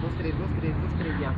Быстрее, быстрее, быстрее, я.